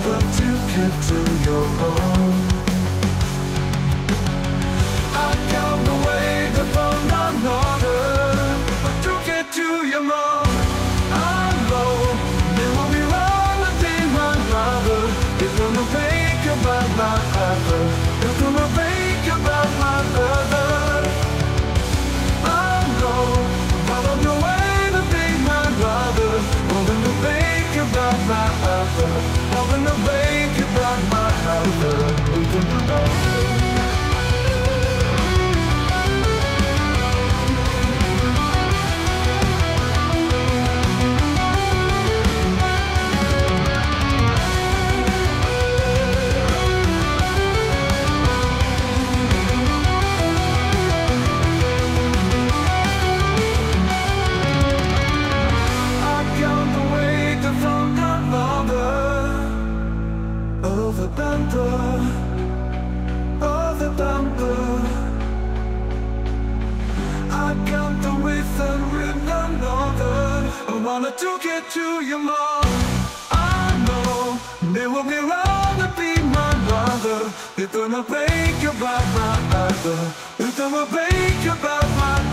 struggle to get to your own. gonna take it to your mom I know they will be around to be my mother They're gonna break your back, my mother They're gonna break your back, my